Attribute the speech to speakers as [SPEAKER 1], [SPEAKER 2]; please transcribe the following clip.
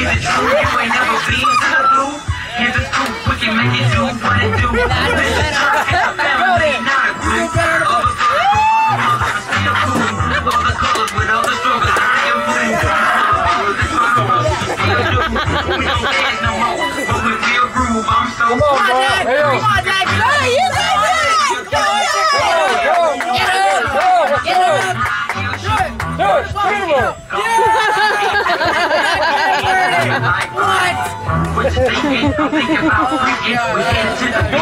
[SPEAKER 1] Is it true you ain't never been to the blue? Here's the scoop, we can make it do what it do. This is it's a family, not a group. All the colors, still cool. All the colors with all the I am. We don't no more, but we feel groove. I'm so
[SPEAKER 2] Come on.
[SPEAKER 3] Come on, it.
[SPEAKER 2] It.
[SPEAKER 1] What you thinking? I'm thinking about freaking. We headed to the
[SPEAKER 2] Come on,